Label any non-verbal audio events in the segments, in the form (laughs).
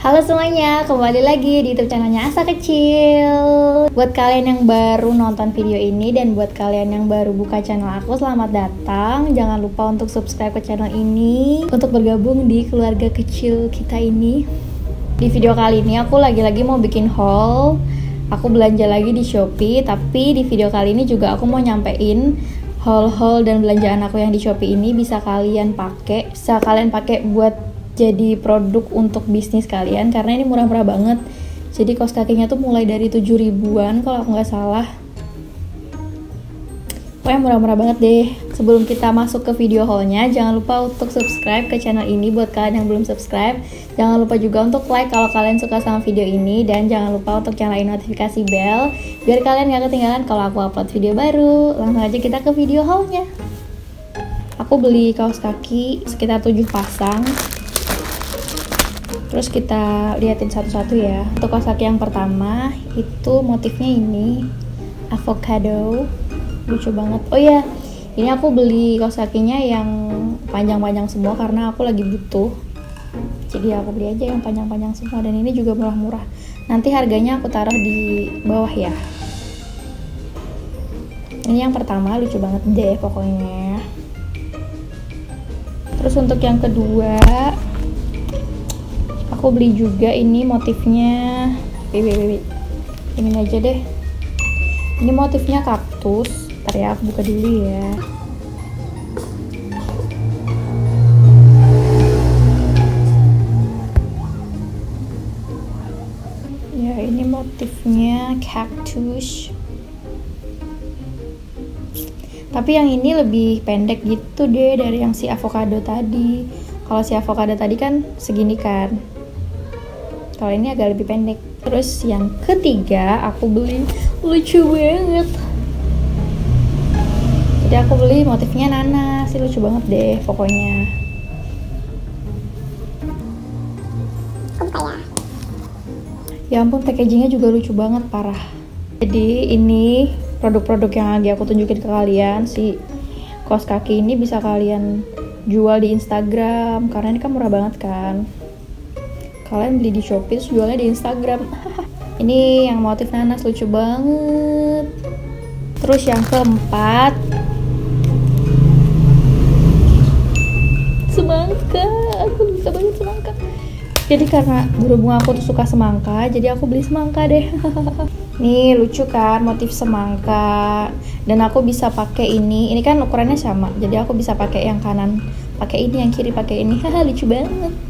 Halo semuanya, kembali lagi di YouTube channelnya Asa Kecil. Buat kalian yang baru nonton video ini dan buat kalian yang baru buka channel aku, selamat datang. Jangan lupa untuk subscribe ke channel ini Untuk bergabung di keluarga kecil kita ini. Di video kali ini aku lagi-lagi mau bikin haul. Aku belanja lagi di Shopee Tapi di video kali ini juga aku mau nyampein haul-haul dan belanjaan aku yang di Shopee ini bisa kalian pakai Bisa kalian pakai buat jadi produk untuk bisnis kalian karena ini murah-murah banget. Jadi kos kakinya tuh mulai dari 7 ribuan kalau aku nggak salah. Pokoknya murah-murah banget deh. Sebelum kita masuk ke video haulnya jangan lupa untuk subscribe ke channel ini buat kalian yang belum subscribe. Jangan lupa juga untuk like kalau kalian suka sama video ini dan jangan lupa untuk nyalain notifikasi bell biar kalian gak ketinggalan kalau aku upload video baru. Langsung aja kita ke video haulnya. Aku beli kaos kaki sekitar 7 pasang terus kita liatin satu-satu ya. Untuk kaos kaki yang pertama itu motifnya ini. Avocado. Lucu banget. Oh ya ini aku beli kaos kakinya yang panjang-panjang semua karena aku lagi butuh. Jadi aku beli aja yang panjang-panjang semua. Dan ini juga murah-murah. Nanti harganya aku taruh di bawah ya. Ini yang pertama lucu banget deh pokoknya. Terus untuk yang kedua aku beli juga ini motifnya. Ini aja deh. Ini motifnya kaktus. Ntar ya aku buka dulu ya. Ya ini motifnya kaktus. Tapi yang ini lebih pendek gitu deh dari yang si avocado tadi. Kalau si avocado tadi kan segini kan kalau ini agak lebih pendek. Terus yang ketiga aku beli lucu banget. Jadi aku beli motifnya nanas sih lucu banget deh pokoknya. Ya ampun packagingnya juga lucu banget parah. Jadi ini produk-produk yang lagi aku tunjukin ke kalian si kos kaki ini bisa kalian jual di Instagram karena ini kan murah banget kan kalian beli di Shopee terus jualnya di Instagram. (laughs) Ini yang motif nanas lucu banget. Terus yang keempat. Semangka. Aku bisa banget semangka. Jadi karena berhubung aku tuh suka semangka jadi aku beli semangka deh. (laughs) Nih lucu kan motif semangka. Dan aku bisa pakai ini. Ini kan ukurannya sama jadi aku bisa pakai yang kanan pakai ini yang kiri pakai ini. (laughs) Haha lucu banget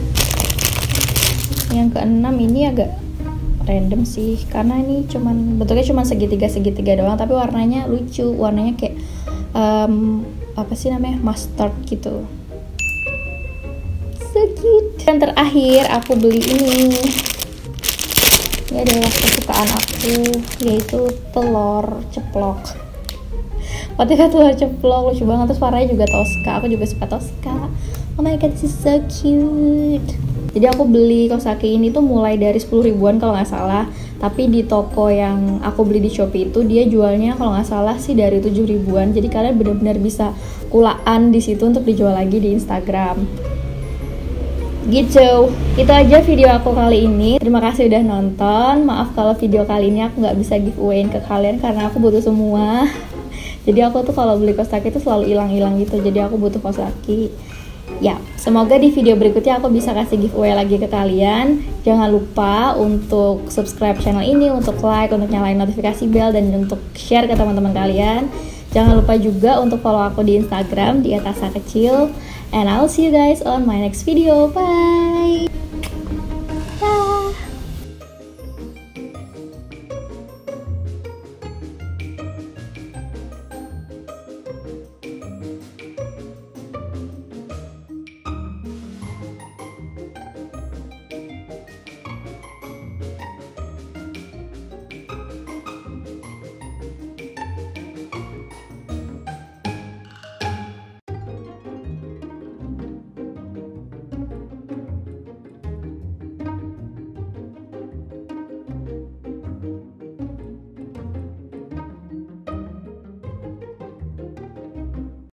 yang keenam ini agak random sih karena ini cuman betulnya cuma segitiga segitiga doang tapi warnanya lucu warnanya kayak um, apa sih namanya mustard gitu. So dan terakhir aku beli ini. Ini adalah kesukaan aku yaitu telur ceplok. Motifnya telur ceplok lucu banget terus warnanya juga toska aku juga suka toska oh my god this is so cute jadi aku beli kaos kaki ini tuh mulai dari 10 ribuan kalau nggak salah. Tapi di toko yang aku beli di Shopee itu dia jualnya kalau nggak salah sih dari 7 ribuan. Jadi kalian benar-benar bisa kulaan di situ untuk dijual lagi di Instagram. Gitu. Itu aja video aku kali ini. Terima kasih udah nonton. Maaf kalau video kali ini aku nggak bisa giveawayin ke kalian karena aku butuh semua. (laughs) Jadi aku tuh kalau beli kaos kaki itu selalu hilang-hilang gitu. Jadi aku butuh kaos kaki Ya, semoga di video berikutnya aku bisa kasih giveaway lagi ke kalian. Jangan lupa untuk subscribe channel ini, untuk like, untuk nyalain notifikasi bell, dan untuk share ke teman-teman kalian. Jangan lupa juga untuk follow aku di Instagram di atas kecil. And I'll see you guys on my next video. Bye!